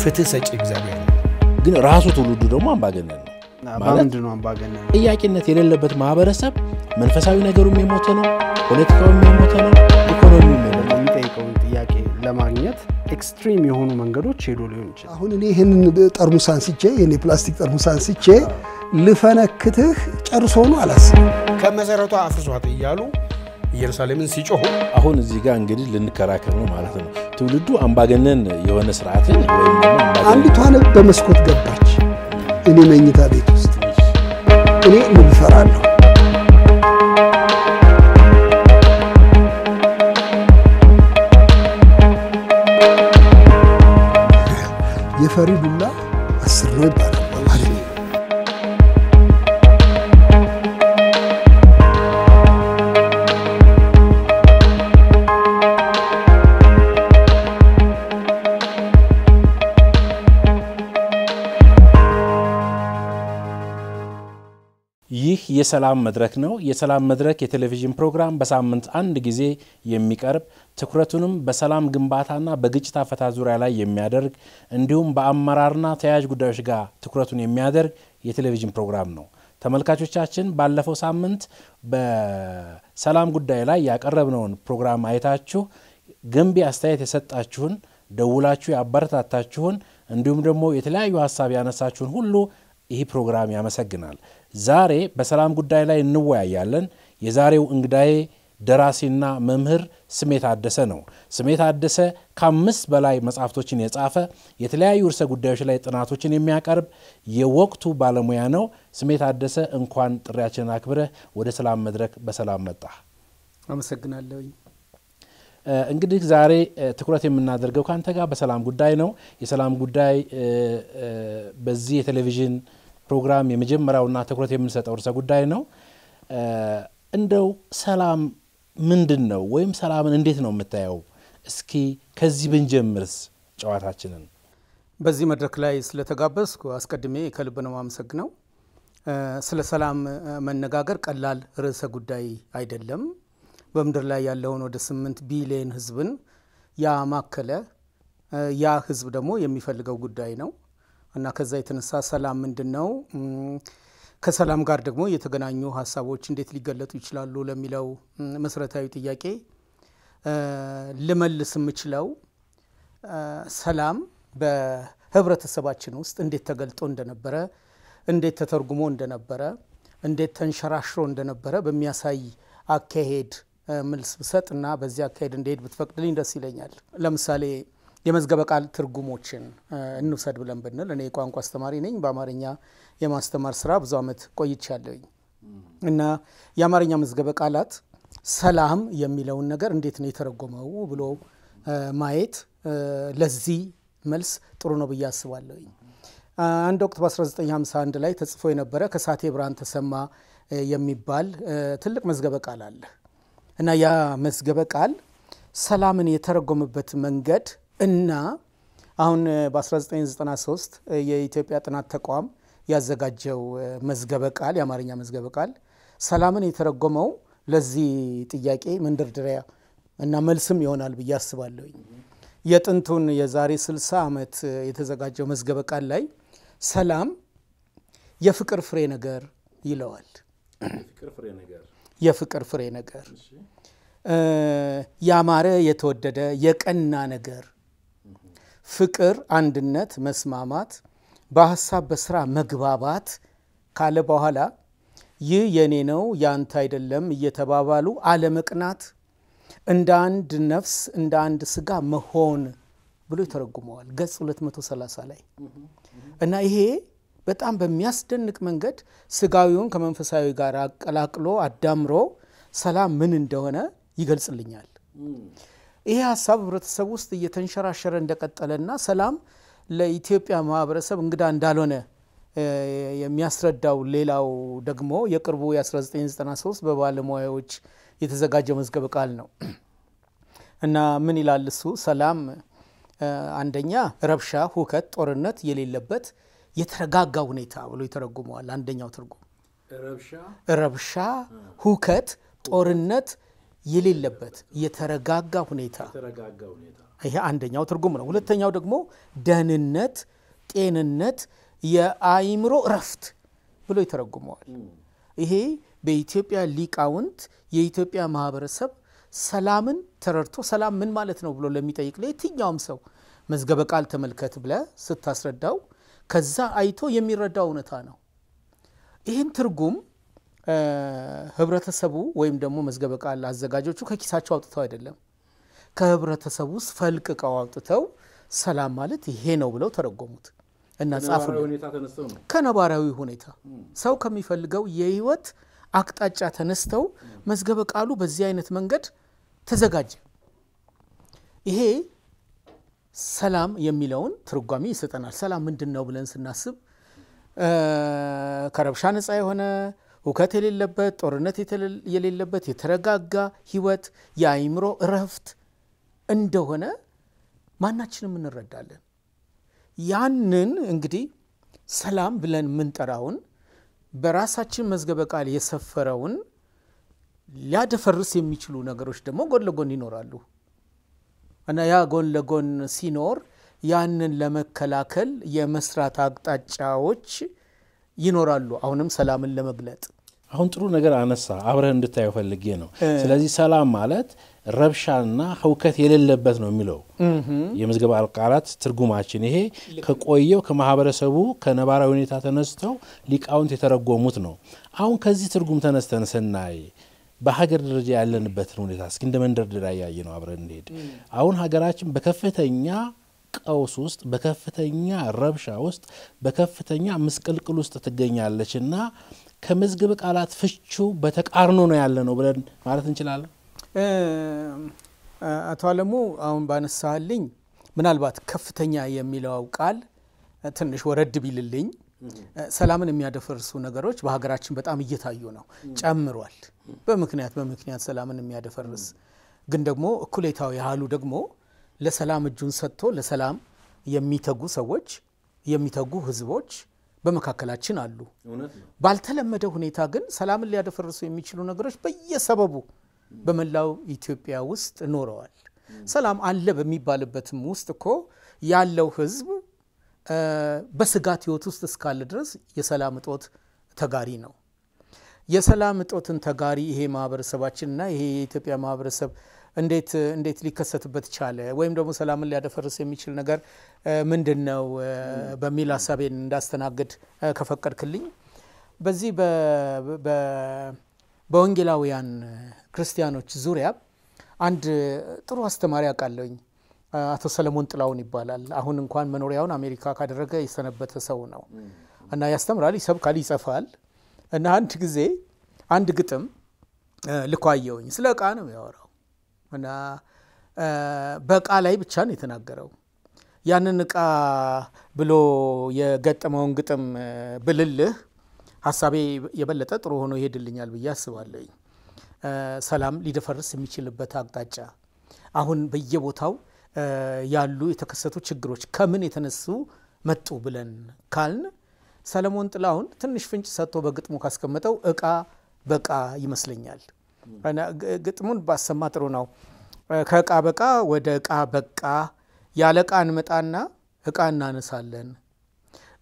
ፍትህ ሰጪ እግዚአብሔር ነው። ግን ራሱ ትውልዱ ደግሞ አምባገነን ነው። በምንድን ነው አምባገነን? ጥያቄነት የሌለበት ማህበረሰብ መንፈሳዊ ነገሩም የሞተ ነው፣ ፖለቲካውም የሞተ ነው፣ ኢኮኖሚውም የሞተ ነው። የሚጠይቀውን ጥያቄ ለማግኘት extreme የሆኑ መንገዶች ሄዶ ሊሆን ይችላል። አሁን እኔ ይህንን ጠርሙስ አንስቼ ይህን የፕላስቲክ ጠርሙስ አንስቼ ልፈነክትህ ጨርሶ ነው አላስብም። ከመሰረቷ አፍርሷት እያሉ ኢየሩሳሌምን ሲጮሁ አሁን እዚህ ጋር እንግዲህ ልንከራከር ነው ማለት ነው። ትውልዱ አምባገነን የሆነ ስርዓትን ወይም አንዲቷ ንብ በመስኮት ገባች እኔ መኝታ ቤት ውስጥ እኔ ንብ እፈራለሁ። የፈሪ ዱላ አስር ነው ይባላል የሰላም መድረክ ነው። የሰላም መድረክ የቴሌቪዥን ፕሮግራም በሳምንት አንድ ጊዜ የሚቀርብ ትኩረቱንም በሰላም ግንባታና በግጭት አፈታት ዙሪያ ላይ የሚያደርግ እንዲሁም በአመራርና ተያያዥ ጉዳዮች ጋር ትኩረቱን የሚያደርግ የቴሌቪዥን ፕሮግራም ነው። ተመልካቾቻችን ባለፈው ሳምንት በሰላም ጉዳይ ላይ ያቀረብነውን ፕሮግራም አይታችሁ ገንቢ አስተያየት የሰጣችሁን፣ ደውላችሁ ያበረታታችሁን እንዲሁም ደግሞ የተለያዩ ሀሳብ ያነሳችሁን ሁሉ ይህ ፕሮግራም ያመሰግናል። ዛሬ በሰላም ጉዳይ ላይ እንወያያለን። የዛሬው እንግዳዬ ደራሲና መምህር ስሜ ታደሰ ነው። ስሜ ታደሰ ከአምስት በላይ መጽሐፍቶችን የጻፈ የተለያዩ ርዕሰ ጉዳዮች ላይ ጥናቶችን የሚያቀርብ የወቅቱ ባለሙያ ነው። ስሜ ታደሰ እንኳን ጥሪያችንን አክብረህ ወደ ሰላም መድረክ በሰላም መጣ። አመሰግናለሁኝ። እንግዲህ ዛሬ ትኩረት የምናደርገው ከአንተ ጋር በሰላም ጉዳይ ነው። የሰላም ጉዳይ በዚህ የቴሌቪዥን ፕሮግራም የመጀመሪያውና ትኩረት የምንሰጠው ርዕሰ ጉዳይ ነው። እንደው ሰላም ምንድን ነው ወይም ሰላምን እንዴት ነው የምታየው? እስኪ ከዚህ ብንጀምርስ ጨዋታችንን። በዚህ መድረክ ላይ ስለተጋበዝኩ አስቀድሜ ከልብ ነው የማመሰግነው። ስለ ሰላም መነጋገር ቀላል ርዕሰ ጉዳይ አይደለም። በምድር ላይ ያለውን ወደ ስምንት ቢሊየን ሕዝብን ያማከለ ያ ሕዝብ ደግሞ የሚፈልገው ጉዳይ ነው እና ከዛ የተነሳ ሰላም ምንድን ነው፣ ከሰላም ጋር ደግሞ የተገናኙ ሀሳቦች እንዴት ሊገለጡ ይችላሉ ለሚለው መሰረታዊ ጥያቄ ልመልስ የምችለው ሰላም በህብረተሰባችን ውስጥ እንዴት ተገልጦ እንደነበረ፣ እንዴት ተተርጉሞ እንደነበረ፣ እንዴት ተንሸራሽሮ እንደነበረ በሚያሳይ አካሄድ መልስ ብሰጥ እና በዚህ አካሄድ እንዲሄድ ብትፈቅድልኝ ደስ ይለኛል። ለምሳሌ የመዝገበ ቃል ትርጉሞችን እንውሰድ ብለን ብንል እኔ የቋንቋ አስተማሪ ነኝ። በአማርኛ የማስተማር ስራ ብዙ ዓመት ቆይቻለሁኝ እና የአማርኛ መዝገበ ቃላት ሰላም የሚለውን ነገር እንዴት ነው የተረጎመው ብሎ ማየት ለዚህ መልስ ጥሩ ነው ብዬ አስባለሁኝ። አንድ ወቅት በ1951 ላይ ተጽፎ የነበረ ከሳቴ ብርሃን ተሰማ የሚባል ትልቅ መዝገበ ቃል አለ እና ያ መዝገበ ቃል ሰላምን የተረጎመበት መንገድ እና አሁን በ1993 የኢትዮጵያ ጥናት ተቋም ያዘጋጀው መዝገበ ቃል የአማርኛ መዝገበ ቃል ሰላምን የተረጎመው ለዚህ ጥያቄ መንደርደሪያ እና መልስም ይሆናል ብዬ አስባለሁኝ። የጥንቱን የዛሬ 60 ዓመት የተዘጋጀው መዝገበ ቃል ላይ ሰላም የፍቅር ፍሬ ነገር ይለዋል። የፍቅር ፍሬ ነገር ያማረ የተወደደ የቀና ነገር ፍቅር፣ አንድነት፣ መስማማት፣ በሀሳብ በስራ መግባባት ካለ በኋላ ይህ የኔ ነው ያንተ አይደለም እየተባባሉ አለመቅናት፣ እንደ አንድ ነፍስ እንደ አንድ ስጋ መሆን ብሎ ይተረጉመዋል ገጽ 230 ላይ እና ይሄ በጣም በሚያስደንቅ መንገድ ስጋዊውን ከመንፈሳዊ ጋር አቀላቅሎ አዳምሮ ሰላም ምን እንደሆነ ይገልጽልኛል። ይሄ ሀሳብ ህብረተሰብ ውስጥ እየተንሸራሸረ እንደቀጠለና ሰላም ለኢትዮጵያ ማህበረሰብ እንግዳ እንዳልሆነ የሚያስረዳው ሌላው ደግሞ የቅርቡ የ1993 በባለሙያዎች የተዘጋጀ መዝገበ ቃል ነው እና ምን ይላል እሱ? ሰላም አንደኛ ረብሻ፣ ሁከት፣ ጦርነት የሌለበት የተረጋጋ ሁኔታ ብሎ ይተረጉመዋል። አንደኛው ትርጉም ረብሻ፣ ሁከት፣ ጦርነት የሌለበት የተረጋጋ ሁኔታ ይሄ አንደኛው ትርጉም ነው። ሁለተኛው ደግሞ ደህንነት፣ ጤንነት፣ የአይምሮ እረፍት ብሎ ይተረጉመዋል። ይሄ በኢትዮጵያ ሊቃውንት የኢትዮጵያ ማህበረሰብ ሰላምን ተረድቶ ሰላም ምን ማለት ነው ብሎ ለሚጠይቅ ለየትኛውም ሰው መዝገበ ቃል ተመልከት ብለ ስታስረዳው ከዛ አይቶ የሚረዳው እውነታ ነው። ይህን ትርጉም ህብረተሰቡ ወይም ደግሞ መዝገበ ቃል አዘጋጆቹ ከኪሳቸው አውጥተው አይደለም ከህብረተሰቡ ውስጥ ፈልቅቀው አውጥተው ሰላም ማለት ይሄ ነው ብለው ተረጎሙት እና ጻፉ። ከነባራዊ ሁኔታ ሰው ከሚፈልገው የህይወት አቅጣጫ ተነስተው መዝገበ ቃሉ በዚህ አይነት መንገድ ተዘጋጀ። ይሄ ሰላም የሚለውን ትርጓሜ ይሰጠናል። ሰላም ምንድን ነው ብለን ስናስብ ከረብሻ ነፃ የሆነ ሁከት የሌለበት ጦርነት የሌለበት የተረጋጋ ህይወት የአይምሮ እረፍት እንደሆነ ማናችንም እንረዳለን። ያንን እንግዲህ ሰላም ብለን የምንጠራውን በራሳችን መዝገበ ቃል የሰፈረውን ሊያደፈርስ የሚችሉ ነገሮች ደግሞ ጎን ለጎን ይኖራሉ እና ያ ጎን ለጎን ሲኖር ያንን ለመከላከል የመስራት አቅጣጫዎች ይኖራሉ። አሁንም ሰላምን ለመግለጥ አሁን ጥሩ ነገር አነሳ፣ አብረህ እንድታየው ፈልጌ ነው። ስለዚህ ሰላም ማለት ረብሻና ህውከት የሌለበት ነው የሚለው የመዝገበ ቃላት ትርጉማችን። ይሄ ከቆየው ከማህበረሰቡ ከነባራዊ ሁኔታ ተነስተው ሊቃውንት የተረጎሙት ነው። አሁን ከዚህ ትርጉም ተነስተን ስናይ በሀገር ደረጃ ያለንበትን ሁኔታ እስኪ እንደ መንደርደሪያ ያየ ነው አብረን እንሄድ። አሁን ሀገራችን በከፍተኛ ቀውስ ውስጥ በከፍተኛ ረብሻ ውስጥ በከፍተኛ ምስቅልቅል ውስጥ ትገኛለች እና ከመዝገበ ቃላት ፍቹ በተቃርኖ ነው ያለ ነው ብለን ማለት እንችላለን። አቶ አለሙ አሁን ባነሳልኝ ምናልባት ከፍተኛ የሚለው ቃል ትንሽ ወረድ ቢልልኝ ሰላምን የሚያደፈርሱ ነገሮች በሀገራችን በጣም እየታዩ ነው፣ ጨምሯል። በምክንያት በምክንያት ሰላምን የሚያደፈርስ ግን ደግሞ እኩሌታው ያህሉ ደግሞ ለሰላም እጁን ሰጥቶ ለሰላም የሚተጉ ሰዎች የሚተጉ ህዝቦች በመካከላችን አሉ። ባልተለመደ ሁኔታ ግን ሰላምን ሊያደፈርሱ የሚችሉ ነገሮች በየሰበቡ በመላው ኢትዮጵያ ውስጥ ኖረዋል። ሰላም አለ በሚባልበትም ውስጥ እኮ ያለው ህዝብ በስጋት ህይወት ውስጥ እስካለ ድረስ የሰላም እጦት ተጋሪ ነው። የሰላም እጦትን ተጋሪ ይሄ ማህበረሰባችንና ይሄ የኢትዮጵያ ማህበረሰብ እንዴት እንዴት ሊከሰትበት ቻለ ወይም ደግሞ ሰላምን ሊያደፈርስ የሚችል ነገር ምንድን ነው በሚል ሀሳቤን እንዳስተናግድ ከፈቀድክልኝ በዚህ በወንጌላውያን ክርስቲያኖች ዙሪያ አንድ ጥሩ አስተማሪ አውቃለሁኝ። አቶ ሰለሞን ጥላውን ይባላል። አሁን እንኳን መኖሪያውን አሜሪካ ካደረገ የሰነበተ ሰው ነው እና ያስተምራል፣ ይሰብካል፣ ይጸፋል እና አንድ ጊዜ አንድ ግጥም ልኮ አየሁኝ። ስለ እቃ ነው ያወራው እና በእቃ ላይ ብቻ ነው የተናገረው። ያንን እቃ ብሎ የገጠመውን ግጥም ብልልህ ሀሳቤ የበለጠ ጥሩ ሆኖ ይሄድልኛል ብዬ አስባለኝ። ሰላም ሊደፈርስ የሚችልበት አቅጣጫ አሁን በየቦታው ያሉ የተከሰቱ ችግሮች ከምን የተነሱ መጡ ብለን ካልን ሰለሞን ጥላሁን ትንሽ ፍንጭ ሰጥቶ በግጥሙ ካስቀመጠው እቃ በቃ ይመስለኛል። ግጥሙን ባሰማ ጥሩ ነው። ከእቃ በቃ ወደ እቃ በቃ ያለ እቃ እንመጣና እቃ እናነሳለን።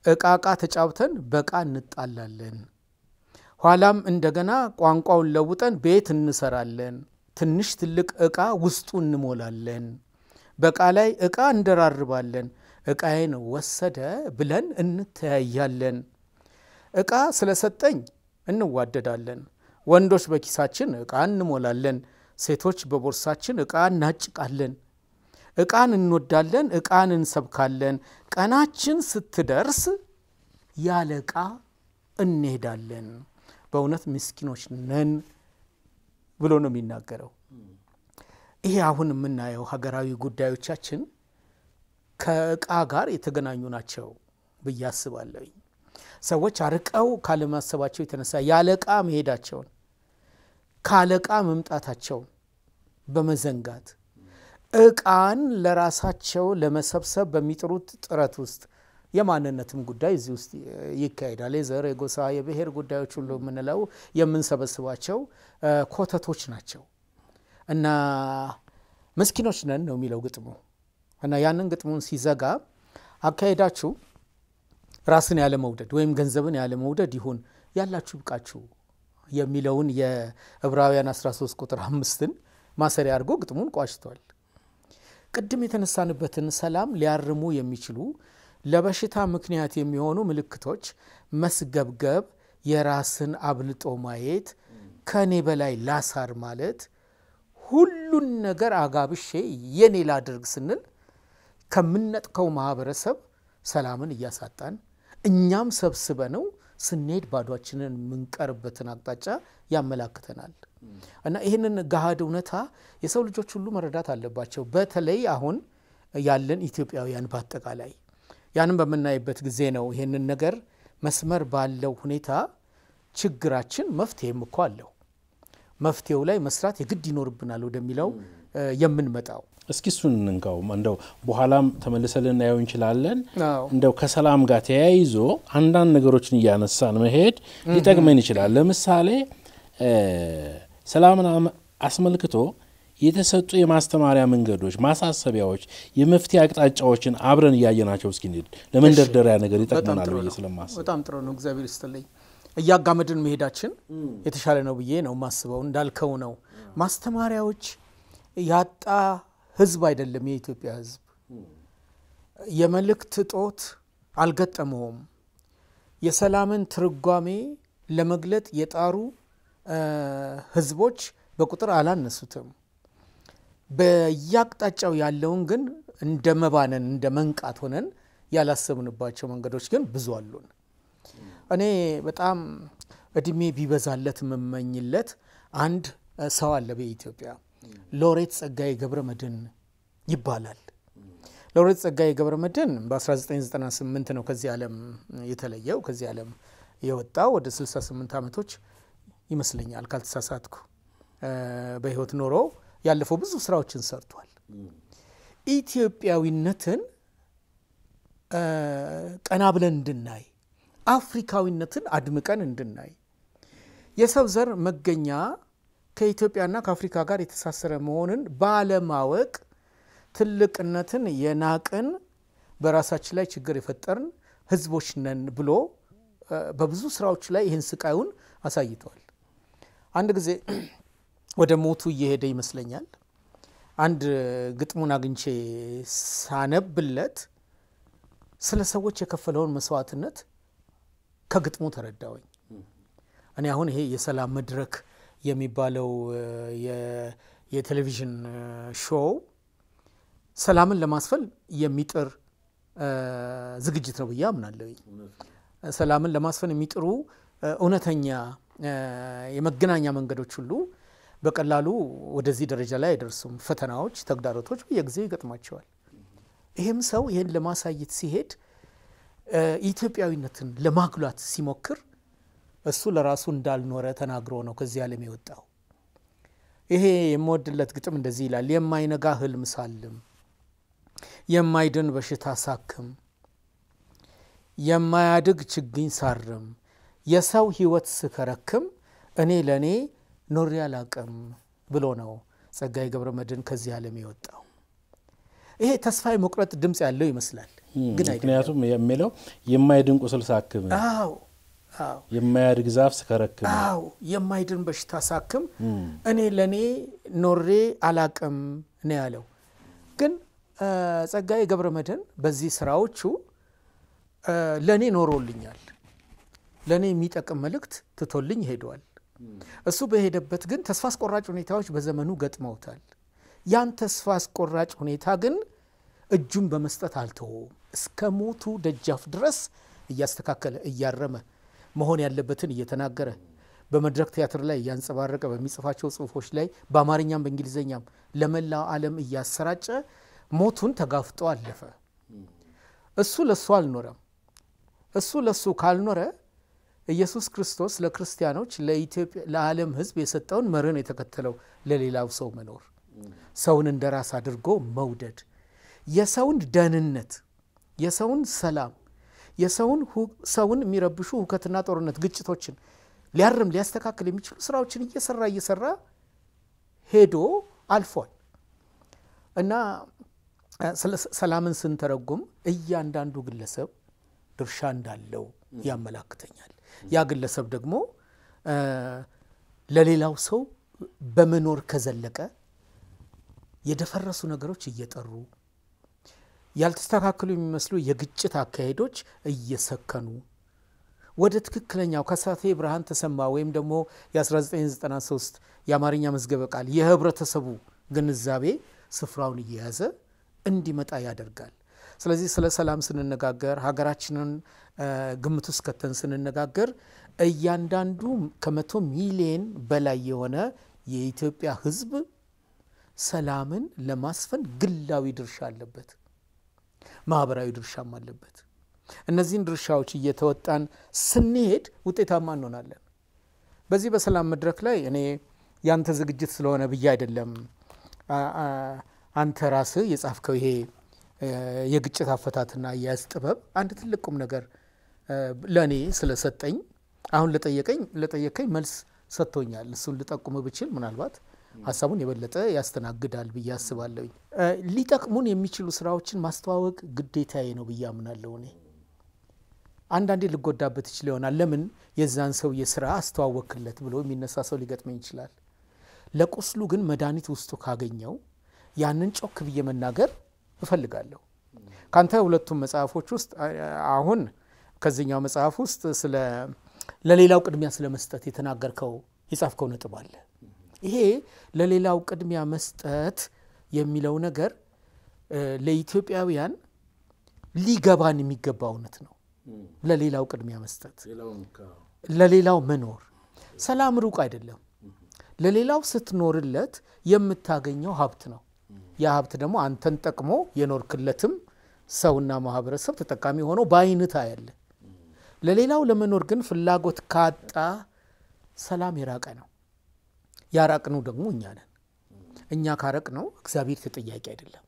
እቃ እቃ ተጫውተን በቃ እንጣላለን። ኋላም እንደገና ቋንቋውን ለውጠን ቤት እንሰራለን። ትንሽ ትልቅ እቃ ውስጡ እንሞላለን። በቃ ላይ እቃ እንደራርባለን። እቃዬን ወሰደ ብለን እንተያያለን። እቃ ስለሰጠኝ እንዋደዳለን። ወንዶች በኪሳችን እቃ እንሞላለን። ሴቶች በቦርሳችን እቃ እናጭቃለን። እቃን እንወዳለን፣ እቃን እንሰብካለን። ቀናችን ስትደርስ ያለ እቃ እንሄዳለን። በእውነት ምስኪኖች ነን ብሎ ነው የሚናገረው። ይሄ አሁን የምናየው ሀገራዊ ጉዳዮቻችን ከእቃ ጋር የተገናኙ ናቸው ብዬ አስባለሁኝ። ሰዎች አርቀው ካለማሰባቸው የተነሳ ያለ እቃ መሄዳቸውን እቃ መምጣታቸውን በመዘንጋት እቃን ለራሳቸው ለመሰብሰብ በሚጥሩት ጥረት ውስጥ የማንነትም ጉዳይ እዚህ ውስጥ ይካሄዳል። የዘር፣ የጎሳ፣ የብሔር ጉዳዮች ሁሉ የምንለው የምንሰበስባቸው ኮተቶች ናቸው። እና ምስኪኖች ነን ነው የሚለው ግጥሙ እና ያንን ግጥሙን ሲዘጋ አካሄዳችሁ ራስን ያለመውደድ ወይም ገንዘብን ያለመውደድ ይሁን ያላችሁ ይብቃችሁ የሚለውን የዕብራውያን 13 ቁጥር አምስትን ማሰሪያ አድርጎ ግጥሙን ቋጭቷል። ቅድም የተነሳንበትን ሰላም ሊያርሙ የሚችሉ ለበሽታ ምክንያት የሚሆኑ ምልክቶች መስገብገብ፣ የራስን አብልጦ ማየት፣ ከኔ በላይ ላሳር ማለት፣ ሁሉን ነገር አጋብሼ የኔ ላድርግ ስንል ከምነጥቀው ማህበረሰብ ሰላምን እያሳጣን እኛም ሰብስበ ነው ስንሄድ ባዷችንን የምንቀርበትን አቅጣጫ ያመላክተናል። እና ይህንን ገሃድ እውነታ የሰው ልጆች ሁሉ መረዳት አለባቸው። በተለይ አሁን ያለን ኢትዮጵያውያን በአጠቃላይ ያንን በምናይበት ጊዜ ነው ይህንን ነገር መስመር ባለው ሁኔታ ችግራችን መፍትሄም እኮ አለው መፍትሄው ላይ መስራት የግድ ይኖርብናል ወደሚለው የምንመጣው እስኪ እሱን እንንካው። እንደው በኋላም ተመልሰን ልናየው እንችላለን። እንደው ከሰላም ጋር ተያይዞ አንዳንድ ነገሮችን እያነሳን መሄድ ሊጠቅመን ይችላል። ለምሳሌ ሰላምን አስመልክቶ የተሰጡ የማስተማሪያ መንገዶች፣ ማሳሰቢያዎች፣ የመፍትሄ አቅጣጫዎችን አብረን እያየናቸው እስኪ እንሂድ። ለመንደርደሪያ ነገር ይጠቅመናል ብዬ ስለማስብ በጣም ጥሩ ነው። እግዚአብሔር ይስጥልኝ። እያጋመድን መሄዳችን የተሻለ ነው ብዬ ነው የማስበው። እንዳልከው ነው ማስተማሪያዎች ያጣ ህዝብ አይደለም የኢትዮጵያ ህዝብ። የመልእክት እጦት አልገጠመውም። የሰላምን ትርጓሜ ለመግለጥ የጣሩ ህዝቦች በቁጥር አላነሱትም። በየአቅጣጫው ያለውን ግን እንደ መባነን እንደ መንቃት ሆነን ያላሰብንባቸው መንገዶች ግን ብዙ አሉን። እኔ በጣም እድሜ ቢበዛለት የምመኝለት አንድ ሰው አለ በኢትዮጵያ ሎሬት ጸጋዬ ገብረ መድኅን ይባላል። ሎሬት ጸጋዬ ገብረ መድኅን በ1998 ነው ከዚህ ዓለም የተለየው ከዚህ ዓለም የወጣው ወደ 68 ዓመቶች ይመስለኛል ካልተሳሳትኩ በህይወት ኖሮ ያለፈው ብዙ ስራዎችን ሰርቷል። ኢትዮጵያዊነትን ቀና ብለን እንድናይ አፍሪካዊነትን አድምቀን እንድናይ የሰው ዘር መገኛ ከኢትዮጵያና ከአፍሪካ ጋር የተሳሰረ መሆንን ባለማወቅ ትልቅነትን የናቅን በራሳችን ላይ ችግር የፈጠርን ህዝቦች ነን ብሎ በብዙ ስራዎች ላይ ይህን ስቃዩን አሳይቷል። አንድ ጊዜ ወደ ሞቱ እየሄደ ይመስለኛል አንድ ግጥሙን አግኝቼ ሳነብለት ስለ ሰዎች የከፈለውን መስዋዕትነት ከግጥሙ ተረዳውኝ። እኔ አሁን ይሄ የሰላም መድረክ የሚባለው የቴሌቪዥን ሾው ሰላምን ለማስፈል የሚጥር ዝግጅት ነው ብዬ አምናለሁ። ሰላምን ለማስፈን የሚጥሩ እውነተኛ የመገናኛ መንገዶች ሁሉ በቀላሉ ወደዚህ ደረጃ ላይ አይደርሱም። ፈተናዎች፣ ተግዳሮቶች በየጊዜው ይገጥማቸዋል። ይህም ሰው ይህን ለማሳየት ሲሄድ ኢትዮጵያዊነትን ለማጉላት ሲሞክር እሱ ለራሱ እንዳልኖረ ተናግሮ ነው ከዚህ ዓለም የወጣው። ይሄ የምወድለት ግጥም እንደዚህ ይላል። የማይነጋ ህልም ሳልም፣ የማይድን በሽታ ሳክም፣ የማያድግ ችግኝ ሳርም፣ የሰው ህይወት ስከረክም እኔ ለእኔ ኖሬ አላቅም ብሎ ነው ጸጋዬ ገብረ መድኅን ከዚህ ዓለም የወጣው። ይሄ ተስፋ የመቁረጥ ድምፅ ያለው ይመስላል፣ ግን ምክንያቱም የሚለው የማይድን ቁስል ሳክም፣ የማያድግ ዛፍ ስከረክም አዎ የማይድን በሽታ ሳክም እኔ ለእኔ ኖሬ አላቅም ነው ያለው። ግን ጸጋዬ ገብረ መድኅን በዚህ ስራዎቹ ለእኔ ኖሮልኛል፣ ለእኔ የሚጠቅም መልእክት ትቶልኝ ሄዷል። እሱ በሄደበት ግን ተስፋ አስቆራጭ ሁኔታዎች በዘመኑ ገጥመውታል። ያን ተስፋ አስቆራጭ ሁኔታ ግን እጁን በመስጠት አልተወውም። እስከ ሞቱ ደጃፍ ድረስ እያስተካከለ እያረመ መሆን ያለበትን እየተናገረ በመድረክ ቲያትር ላይ እያንጸባረቀ በሚጽፋቸው ጽሁፎች ላይ በአማርኛም በእንግሊዝኛም ለመላው ዓለም እያሰራጨ ሞቱን ተጋፍጦ አለፈ። እሱ ለሱ አልኖረም። እሱ ለሱ ካልኖረ ኢየሱስ ክርስቶስ ለክርስቲያኖች፣ ለዓለም ሕዝብ የሰጠውን መርህን የተከተለው ለሌላው ሰው መኖር፣ ሰውን እንደ ራስ አድርጎ መውደድ፣ የሰውን ደህንነት፣ የሰውን ሰላም፣ የሰውን ሰውን የሚረብሹ ሁከትና ጦርነት፣ ግጭቶችን ሊያርም ሊያስተካክል የሚችሉ ስራዎችን እየሰራ እየሰራ ሄዶ አልፏል እና ሰላምን ስንተረጉም እያንዳንዱ ግለሰብ ድርሻ እንዳለው ያመላክተኛል። ያ ግለሰብ ደግሞ ለሌላው ሰው በመኖር ከዘለቀ የደፈረሱ ነገሮች እየጠሩ ያልተስተካከሉ የሚመስሉ የግጭት አካሄዶች እየሰከኑ ወደ ትክክለኛው ከሳቴ ብርሃን ተሰማ ወይም ደግሞ የ1993 የአማርኛ መዝገበ ቃል የህብረተሰቡ ግንዛቤ ስፍራውን እየያዘ እንዲመጣ ያደርጋል። ስለዚህ ስለ ሰላም ስንነጋገር ሀገራችንን ግምት ውስጥ ከተን ስንነጋገር እያንዳንዱ ከመቶ ሚሊየን በላይ የሆነ የኢትዮጵያ ሕዝብ ሰላምን ለማስፈን ግላዊ ድርሻ አለበት፣ ማህበራዊ ድርሻም አለበት። እነዚህን ድርሻዎች እየተወጣን ስንሄድ ውጤታማ እንሆናለን። በዚህ በሰላም መድረክ ላይ እኔ ያንተ ዝግጅት ስለሆነ ብዬ አይደለም አንተ ራስህ የጻፍከው ይሄ የግጭት አፈታትና አያያዝ ጥበብ አንድ ትልቅ ቁም ነገር ለእኔ ስለሰጠኝ አሁን ለጠየቀኝ ለጠየቀኝ መልስ ሰጥቶኛል። እሱን ልጠቁም ብችል ምናልባት ሀሳቡን የበለጠ ያስተናግዳል ብዬ አስባለሁኝ። ሊጠቅሙን የሚችሉ ስራዎችን ማስተዋወቅ ግዴታዬ ነው ብዬ አምናለሁ። እኔ አንዳንዴ ልጎዳበት ይችል ይሆናል። ለምን የዛን ሰው የስራ አስተዋወክለት ብሎ የሚነሳ ሰው ሊገጥመኝ ይችላል። ለቁስሉ ግን መድኃኒት ውስጡ ካገኘው ያንን ጮክ ብዬ መናገር እፈልጋለሁ። ካንተ ሁለቱም መጽሐፎች ውስጥ አሁን ከዚህኛው መጽሐፍ ውስጥ ስለ ለሌላው ቅድሚያ ስለ መስጠት የተናገርከው የጻፍከው ነጥብ አለ። ይሄ ለሌላው ቅድሚያ መስጠት የሚለው ነገር ለኢትዮጵያውያን ሊገባን የሚገባ እውነት ነው። ለሌላው ቅድሚያ መስጠት፣ ለሌላው መኖር። ሰላም ሩቅ አይደለም። ለሌላው ስትኖርለት የምታገኘው ሀብት ነው። ያ ሀብት ደግሞ አንተን ጠቅሞ የኖርክለትም ሰውና ማህበረሰብ ተጠቃሚ ሆኖ በአይንታ ያለ ለሌላው ለመኖር ግን ፍላጎት ካጣ ሰላም የራቀ ነው። ያራቅነው ደግሞ እኛ ነን። እኛ ካረቅ ነው እግዚአብሔር ተጠያቂ አይደለም።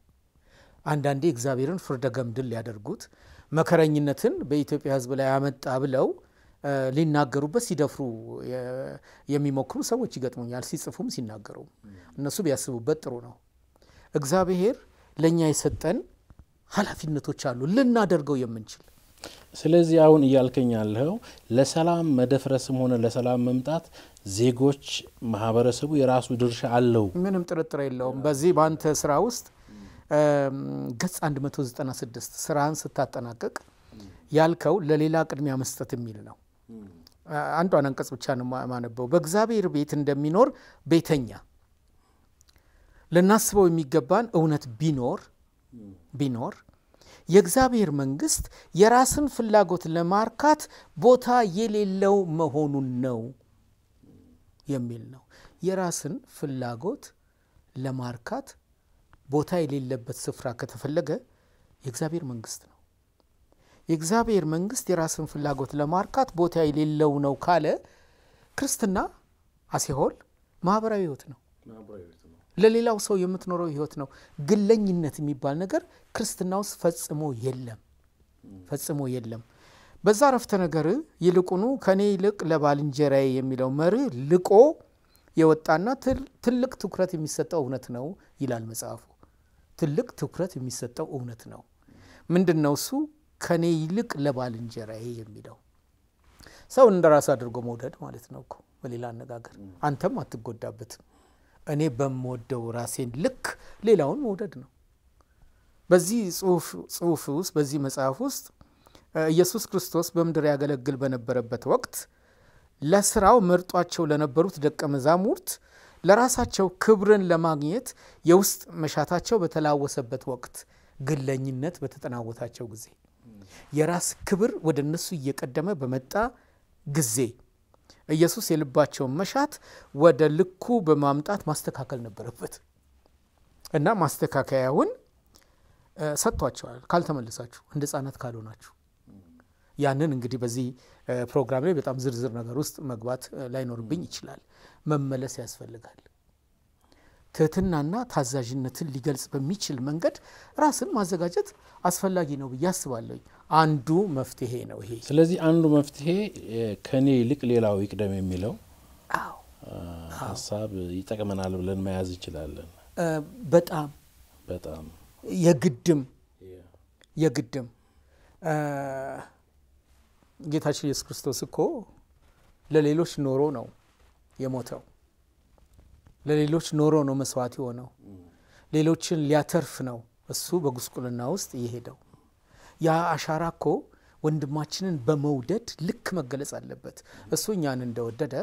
አንዳንዴ እግዚአብሔርን ፍርደ ገምድል ሊያደርጉት መከረኝነትን በኢትዮጵያ ሕዝብ ላይ አመጣ ብለው ሊናገሩበት ሲደፍሩ የሚሞክሩ ሰዎች ይገጥሙኛል፣ ሲጽፉም ሲናገሩም። እነሱ ቢያስቡበት ጥሩ ነው። እግዚአብሔር ለእኛ የሰጠን ኃላፊነቶች አሉ ልናደርገው የምንችል ስለዚህ አሁን እያልከኝ ያለው ለሰላም መደፍረስም ሆነ ለሰላም መምጣት ዜጎች፣ ማህበረሰቡ የራሱ ድርሻ አለው። ምንም ጥርጥር የለውም። በዚህ በአንተ ስራ ውስጥ ገጽ 196 ስራህን ስታጠናቀቅ ያልከው ለሌላ ቅድሚያ መስጠት የሚል ነው። አንዷን አንቀጽ ብቻ ነው ማነበው። በእግዚአብሔር ቤት እንደሚኖር ቤተኛ ልናስበው የሚገባን እውነት ቢኖር ቢኖር የእግዚአብሔር መንግስት የራስን ፍላጎት ለማርካት ቦታ የሌለው መሆኑን ነው የሚል ነው። የራስን ፍላጎት ለማርካት ቦታ የሌለበት ስፍራ ከተፈለገ የእግዚአብሔር መንግስት ነው። የእግዚአብሔር መንግስት የራስን ፍላጎት ለማርካት ቦታ የሌለው ነው ካለ ክርስትና አሴሆል ማህበራዊ ህይወት ነው። ለሌላው ሰው የምትኖረው ህይወት ነው። ግለኝነት የሚባል ነገር ክርስትና ውስጥ ፈጽሞ የለም፣ ፈጽሞ የለም። በዛ ረፍተ ነገር ይልቁኑ ከኔ ይልቅ ለባልንጀራዬ የሚለው መርህ ልቆ የወጣና ትልቅ ትኩረት የሚሰጠው እውነት ነው ይላል መጽሐፉ። ትልቅ ትኩረት የሚሰጠው እውነት ነው። ምንድን ነው እሱ? ከኔ ይልቅ ለባልንጀራዬ የሚለው ሰው እንደ ራስ አድርጎ መውደድ ማለት ነው እኮ በሌላ አነጋገር አንተም አትጎዳበትም እኔ በምወደው ራሴን ልክ ሌላውን መውደድ ነው። በዚህ ጽሁፍ ውስጥ በዚህ መጽሐፍ ውስጥ ኢየሱስ ክርስቶስ በምድር ያገለግል በነበረበት ወቅት ለስራው መርጧቸው ለነበሩት ደቀ መዛሙርት ለራሳቸው ክብርን ለማግኘት የውስጥ መሻታቸው በተላወሰበት ወቅት ግለኝነት በተጠናወታቸው ጊዜ የራስ ክብር ወደ እነሱ እየቀደመ በመጣ ጊዜ ኢየሱስ የልባቸውን መሻት ወደ ልኩ በማምጣት ማስተካከል ነበረበት እና ማስተካከያውን ሰጥቷቸዋል። ካልተመለሳችሁ እንደ ሕፃናት ካልሆናችሁ ያንን እንግዲህ በዚህ ፕሮግራም ላይ በጣም ዝርዝር ነገር ውስጥ መግባት ላይኖርብኝ ይችላል። መመለስ ያስፈልጋል። ትህትናና ታዛዥነትን ሊገልጽ በሚችል መንገድ ራስን ማዘጋጀት አስፈላጊ ነው ብዬ አስባለሁኝ። አንዱ መፍትሄ ነው ይሄ። ስለዚህ አንዱ መፍትሄ ከኔ ይልቅ ሌላው ይቅደም የሚለው ሀሳብ ይጠቅመናል ብለን መያዝ እንችላለን። በጣም በጣም የግድም የግድም ጌታችን ኢየሱስ ክርስቶስ እኮ ለሌሎች ኖሮ ነው የሞተው። ለሌሎች ኖሮ ነው መስዋዕት የሆነው። ሌሎችን ሊያተርፍ ነው እሱ በጉስቁልና ውስጥ የሄደው። ያ አሻራ እኮ ወንድማችንን በመውደድ ልክ መገለጽ አለበት። እሱ እኛን እንደወደደ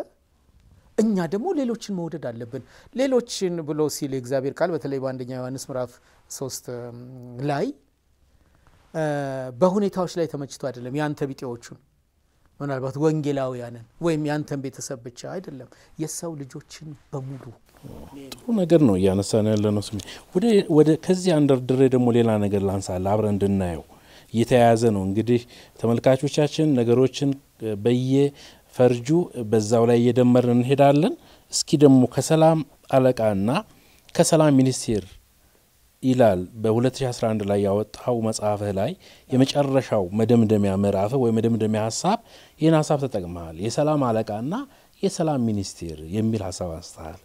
እኛ ደግሞ ሌሎችን መውደድ አለብን። ሌሎችን ብሎ ሲል የእግዚአብሔር ቃል በተለይ በአንደኛ ዮሐንስ ምዕራፍ ሶስት ላይ በሁኔታዎች ላይ ተመችቶ አይደለም የአንተ ቢጤዎቹን ምናልባት ወንጌላውያንን ወይም የአንተን ቤተሰብ ብቻ አይደለም የሰው ልጆችን በሙሉ ጥሩ ነገር ነው እያነሳን ያለ ነው። ስሜ ከዚህ አንደርድሬ ደግሞ ሌላ ነገር ላንሳለ አብረን እንድናየው እየተያያዘ ነው። እንግዲህ ተመልካቾቻችን ነገሮችን በየፈርጁ በዛው ላይ እየደመርን እንሄዳለን። እስኪ ደግሞ ከሰላም አለቃና ከሰላም ሚኒስቴር ይላል በ2011 ላይ ያወጣው መጽሐፍህ ላይ የመጨረሻው መደምደሚያ ምዕራፍህ ወይ መደምደሚያ ሀሳብ ይህን ሀሳብ ተጠቅመሃል። የሰላም አለቃና የሰላም ሚኒስቴር የሚል ሀሳብ አንስተሃል።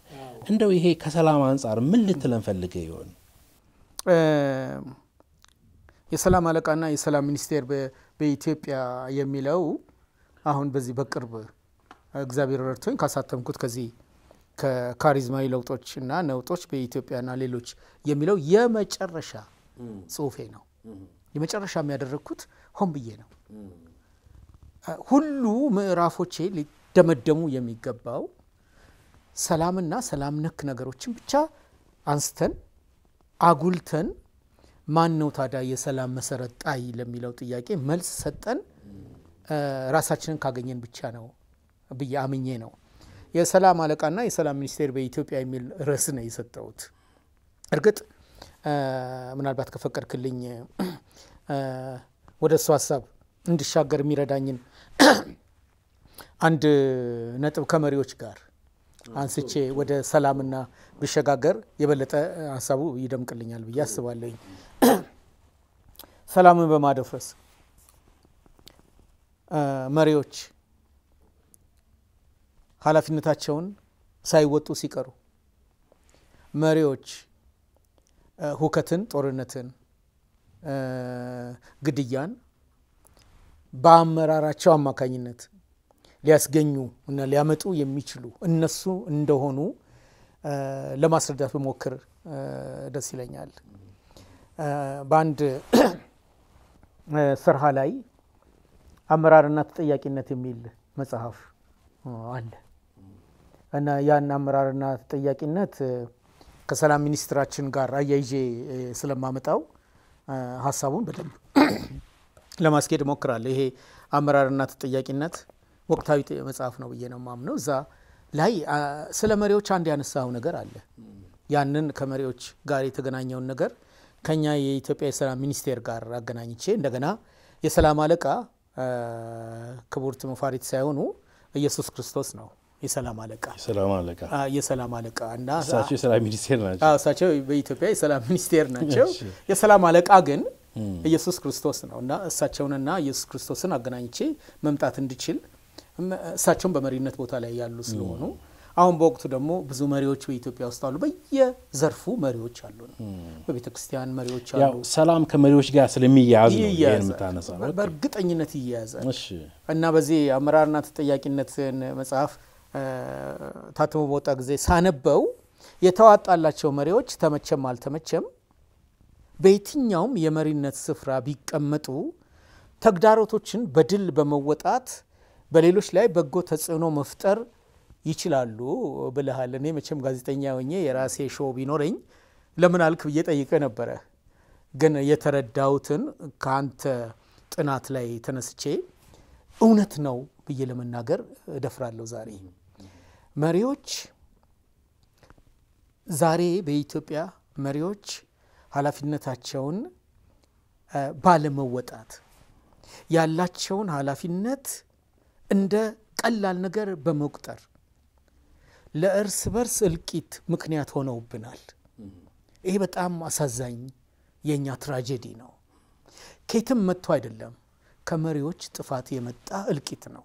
እንደው ይሄ ከሰላም አንጻር ምን ልትለን ፈልገ ይሆን? የሰላም አለቃና የሰላም ሚኒስቴር በኢትዮጵያ የሚለው አሁን በዚህ በቅርብ እግዚአብሔር ረድቶኝ ካሳተምኩት ከዚህ ከካሪዝማዊ ለውጦች እና ነውጦች በኢትዮጵያና ሌሎች የሚለው የመጨረሻ ጽሁፌ ነው። የመጨረሻ የሚያደረግኩት ሆን ብዬ ነው። ሁሉ ምዕራፎቼ ሊደመደሙ የሚገባው ሰላምና ሰላም ነክ ነገሮችን ብቻ አንስተን አጉልተን ማን ነው ታዲያ የሰላም መሰረት ጣይ ለሚለው ጥያቄ መልስ ሰጠን ራሳችንን ካገኘን ብቻ ነው ብዬ አምኜ ነው የሰላም አለቃና የሰላም ሚኒስቴር በኢትዮጵያ የሚል ርዕስ ነው የሰጠሁት። እርግጥ ምናልባት ከፈቀድክልኝ ወደ እሱ ሀሳብ እንድሻገር የሚረዳኝን አንድ ነጥብ ከመሪዎች ጋር አንስቼ ወደ ሰላምና ብሸጋገር የበለጠ ሀሳቡ ይደምቅልኛል ብዬ አስባለኝ። ሰላምን በማደፍረስ መሪዎች ኃላፊነታቸውን ሳይወጡ ሲቀሩ መሪዎች ሁከትን፣ ጦርነትን፣ ግድያን በአመራራቸው አማካኝነት ሊያስገኙ እና ሊያመጡ የሚችሉ እነሱ እንደሆኑ ለማስረዳት ብሞክር ደስ ይለኛል። በአንድ ስርሃ ላይ አመራርና ተጠያቂነት የሚል መጽሐፍ አለ እና ያን አመራርና ተጠያቂነት ከሰላም ሚኒስትራችን ጋር አያይዤ ስለማመጣው ሀሳቡን በደንብ ለማስኬድ እሞክራለሁ። ይሄ አመራርና ተጠያቂነት ወቅታዊ መጽሐፍ ነው ብዬ ነው የማምነው። እዛ ላይ ስለ መሪዎች አንድ ያነሳው ነገር አለ። ያንን ከመሪዎች ጋር የተገናኘውን ነገር ከኛ የኢትዮጵያ የሰላም ሚኒስቴር ጋር አገናኝቼ እንደገና የሰላም አለቃ ክቡር ሙፋሪት ሳይሆኑ ኢየሱስ ክርስቶስ ነው የሰላም አለቃ የሰላም አለቃ እና እሳቸው የሰላም ሚኒስቴር ናቸው። እሳቸው በኢትዮጵያ የሰላም ሚኒስቴር ናቸው። የሰላም አለቃ ግን ኢየሱስ ክርስቶስ ነው እና እሳቸውንና ኢየሱስ ክርስቶስን አገናኝቼ መምጣት እንድችል እሳቸውን በመሪነት ቦታ ላይ ያሉ ስለሆኑ አሁን በወቅቱ ደግሞ ብዙ መሪዎች በኢትዮጵያ ውስጥ አሉ። በየዘርፉ መሪዎች አሉ። በቤተ ክርስቲያን መሪዎች አሉ። ሰላም ከመሪዎች ጋር ስለሚያያዝ ነው በእርግጠኝነት ይያያዛል። እና በዚህ አመራርና ተጠያቂነትን መጽሐፍ ታትሞ በወጣ ጊዜ ሳነበው የተዋጣላቸው መሪዎች ተመቸም አልተመቸም በየትኛውም የመሪነት ስፍራ ቢቀመጡ ተግዳሮቶችን በድል በመወጣት በሌሎች ላይ በጎ ተጽዕኖ መፍጠር ይችላሉ ብልሃል። እኔ መቼም ጋዜጠኛ ሆኜ የራሴ ሾው ቢኖረኝ ለምን አልክ ብዬ ጠይቀ ነበረ። ግን የተረዳሁትን ከአንተ ጥናት ላይ ተነስቼ እውነት ነው ብዬ ለመናገር እደፍራለሁ። ዛሬ መሪዎች ዛሬ በኢትዮጵያ መሪዎች ኃላፊነታቸውን ባለመወጣት ያላቸውን ኃላፊነት እንደ ቀላል ነገር በመቁጠር ለእርስ በርስ እልቂት ምክንያት ሆነውብናል። ይሄ በጣም አሳዛኝ የእኛ ትራጀዲ ነው። ከየትም መጥቶ አይደለም፣ ከመሪዎች ጥፋት የመጣ እልቂት ነው።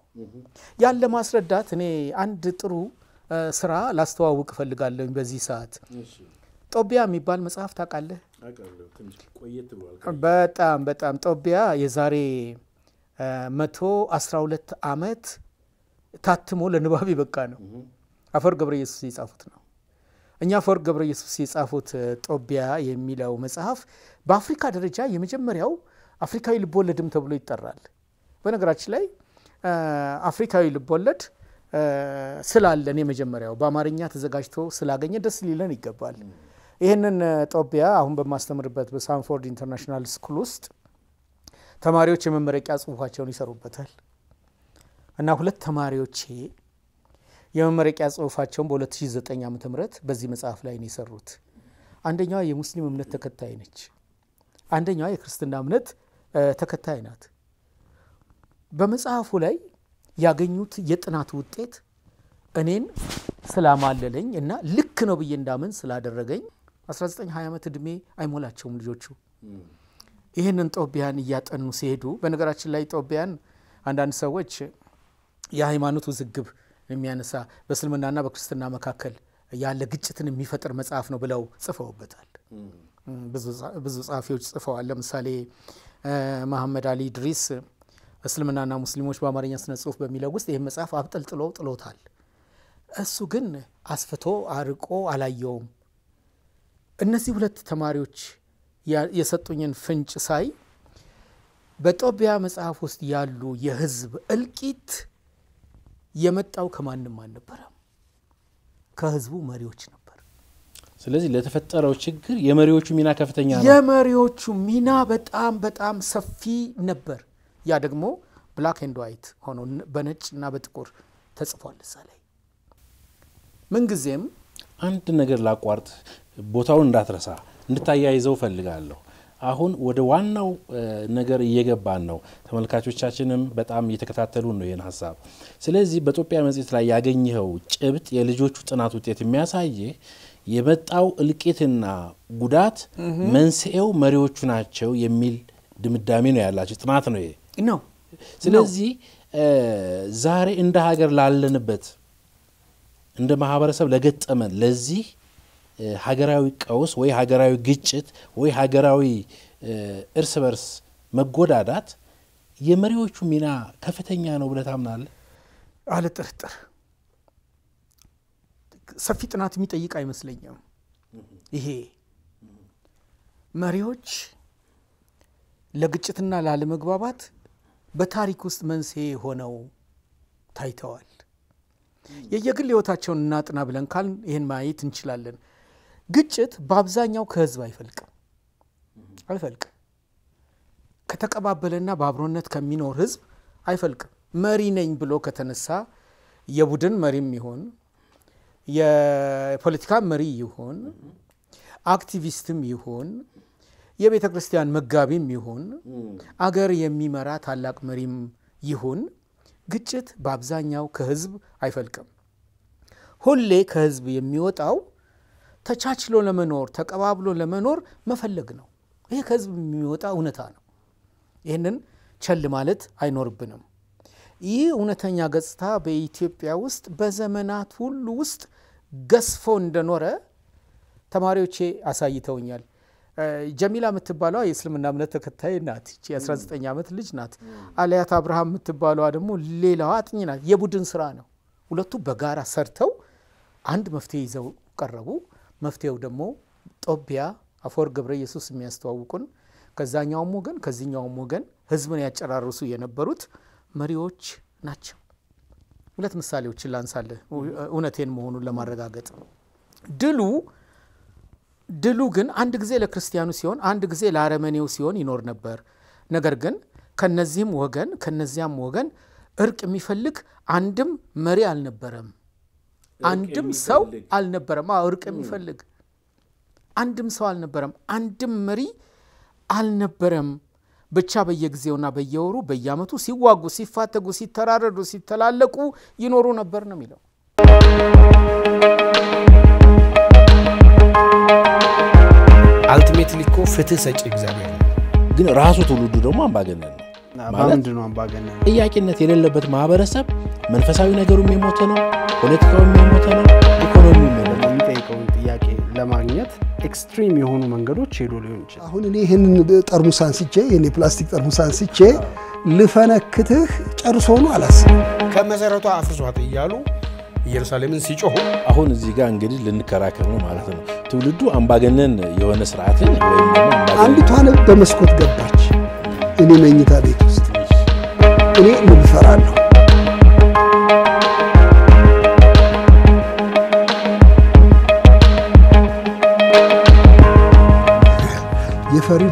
ያን ለማስረዳት እኔ አንድ ጥሩ ስራ ላስተዋውቅ እፈልጋለሁ በዚህ ሰዓት ጦቢያ የሚባል መጽሐፍ ታውቃለህ? በጣም በጣም ጦቢያ የዛሬ መቶ አስራ ሁለት ዓመት ታትሞ ለንባብ የበቃ ነው። አፈወርቅ ገብረ ኢየሱስ የጻፉት ነው። እኛ አፈወርቅ ገብረ ኢየሱስ የጻፉት ጦቢያ የሚለው መጽሐፍ በአፍሪካ ደረጃ የመጀመሪያው አፍሪካዊ ልቦወለድም ተብሎ ይጠራል። በነገራችን ላይ አፍሪካዊ ልቦወለድ ስላለን የመጀመሪያው በአማርኛ ተዘጋጅቶ ስላገኘ ደስ ሊለን ይገባል። ይህንን ጦቢያ አሁን በማስተምርበት በ Sandford International School ውስጥ ተማሪዎች የመመረቂያ ጽሁፋቸውን ይሰሩበታል እና ሁለት ተማሪዎቼ የመመረቂያ ጽሁፋቸውን በ2009 ዓ ም በዚህ መጽሐፍ ላይ ነው የሰሩት። አንደኛዋ የሙስሊም እምነት ተከታይ ነች። አንደኛዋ የክርስትና እምነት ተከታይ ናት። በመጽሐፉ ላይ ያገኙት የጥናት ውጤት እኔን ስላማለለኝ እና ልክ ነው ብዬ እንዳምን ስላደረገኝ 1920 ዓመት ዕድሜ አይሞላቸውም ልጆቹ። ይህንን ጦቢያን እያጠኑ ሲሄዱ በነገራችን ላይ ጦቢያን አንዳንድ ሰዎች የሃይማኖት ውዝግብ የሚያነሳ በእስልምናና በክርስትና መካከል ያለ ግጭትን የሚፈጥር መጽሐፍ ነው ብለው ጽፈውበታል። ብዙ ጸሐፊዎች ጽፈዋል። ለምሳሌ መሐመድ አሊ ድሪስ እስልምናና ሙስሊሞች በአማርኛ ስነ ጽሁፍ በሚለው ውስጥ ይህን መጽሐፍ አብጠልጥሎ ጥሎታል። እሱ ግን አስፍቶ አርቆ አላየውም። እነዚህ ሁለት ተማሪዎች የሰጡኝን ፍንጭ ሳይ በጦቢያ መጽሐፍ ውስጥ ያሉ የህዝብ እልቂት የመጣው ከማንም አልነበረም፣ ከህዝቡ መሪዎች ነበር። ስለዚህ ለተፈጠረው ችግር የመሪዎቹ ሚና ከፍተኛ ነው። የመሪዎቹ ሚና በጣም በጣም ሰፊ ነበር። ያ ደግሞ black and white ሆኖ በነጭ እና በጥቁር ተጽፏል እዛ ላይ ምንጊዜም አንድ ነገር ላቋርጥ፣ ቦታውን እንዳትረሳ እንድታያይዘው ፈልጋለሁ። አሁን ወደ ዋናው ነገር እየገባን ነው። ተመልካቾቻችንም በጣም እየተከታተሉ ነው ይህን ሀሳብ። ስለዚህ በጦቢያ መጽሔት ላይ ያገኘኸው ጭብጥ የልጆቹ ጥናት ውጤት የሚያሳይህ የመጣው እልቂትና ጉዳት መንስኤው መሪዎቹ ናቸው የሚል ድምዳሜ ነው ያላቸው ጥናት ነው ይሄ ነው። ስለዚህ ዛሬ እንደ ሀገር ላለንበት እንደ ማህበረሰብ ለገጠመን ለዚህ ሀገራዊ ቀውስ ወይ ሀገራዊ ግጭት ወይ ሀገራዊ እርስ በርስ መጎዳዳት የመሪዎቹ ሚና ከፍተኛ ነው ብለህ ታምናለህ? አለ ጥርጥር ሰፊ ጥናት የሚጠይቅ አይመስለኝም። ይሄ መሪዎች ለግጭትና ላለመግባባት በታሪክ ውስጥ መንስኤ ሆነው ታይተዋል። የየግል ሕይወታቸውን እናጥና ብለን ካል ይህን ማየት እንችላለን። ግጭት በአብዛኛው ከህዝብ አይፈልቅም አይፈልቅም። ከተቀባበለና በአብሮነት ከሚኖር ህዝብ አይፈልቅም። መሪ ነኝ ብሎ ከተነሳ የቡድን መሪም ይሆን የፖለቲካ መሪ ይሁን አክቲቪስትም ይሁን የቤተ ክርስቲያን መጋቢም ይሁን አገር የሚመራ ታላቅ መሪም ይሁን ግጭት በአብዛኛው ከህዝብ አይፈልቅም። ሁሌ ከህዝብ የሚወጣው ተቻችሎ ለመኖር ተቀባብሎ ለመኖር መፈለግ ነው። ይሄ ከህዝብ የሚወጣ እውነታ ነው። ይህንን ቸል ማለት አይኖርብንም። ይህ እውነተኛ ገጽታ በኢትዮጵያ ውስጥ በዘመናት ሁሉ ውስጥ ገዝፎ እንደኖረ ተማሪዎቼ አሳይተውኛል። ጀሚላ የምትባለዋ የእስልምና እምነት ተከታይ ናት። ይቺ የ19 ዓመት ልጅ ናት። አልያት አብርሃም የምትባለዋ ደግሞ ሌላዋ አጥኚ ናት። የቡድን ስራ ነው። ሁለቱ በጋራ ሰርተው አንድ መፍትሄ ይዘው ቀረቡ። መፍትሄው ደግሞ ጦቢያ አፈወርቅ ገብረ ኢየሱስ የሚያስተዋውቁን ከዛኛውም ወገን ከዚህኛውም ወገን ህዝብን ያጨራርሱ የነበሩት መሪዎች ናቸው። ሁለት ምሳሌዎችን ላንሳለህ እውነቴን መሆኑን ለማረጋገጥ ድሉ ድሉ ግን አንድ ጊዜ ለክርስቲያኑ ሲሆን አንድ ጊዜ ለአረመኔው ሲሆን ይኖር ነበር። ነገር ግን ከነዚህም ወገን ከነዚያም ወገን እርቅ የሚፈልግ አንድም መሪ አልነበረም። አንድም ሰው አልነበረም። አዎ እርቅ የሚፈልግ አንድም ሰው አልነበረም። አንድም መሪ አልነበረም። ብቻ በየጊዜውና በየወሩ በየዓመቱ ሲዋጉ፣ ሲፋተጉ፣ ሲተራረዱ፣ ሲተላለቁ ይኖሩ ነበር ነው የሚለው። ultimately እኮ ፍትህ ሰጪ እግዚአብሔር ነው። ግን ራሱ ትውልዱ ደግሞ አምባገነን ነው። በምንድን ነው አምባገነን? ጥያቄነት የሌለበት ማህበረሰብ መንፈሳዊ ነገሩም የሞተ ነው፣ ፖለቲካውም የሞተ ነው፣ ኢኮኖሚውም የሞተ ነው። የሚጠይቀውን ጥያቄ ለማግኘት extreme የሆኑ መንገዶች ሄዶ ሊሆን ይችላል። አሁን እኔ ይህንን ጠርሙስ አንስቼ ይህን የፕላስቲክ ጠርሙስ አንስቼ ልፈነክትህ ጨርሶ ነው አላስብም። ከመሰረቷ አፍርሷት እያሉ ኢየሩሳሌምን ሲጮሁ አሁን እዚህ ጋር እንግዲህ ልንከራከር ነው ማለት ነው። ትውልዱ አምባገነን የሆነ ስርዓትን አንዲቷ በመስኮት ገባች እኔ መኝታ ቤት ውስጥ እኔ ንብ እፈራለሁ። የፈሪ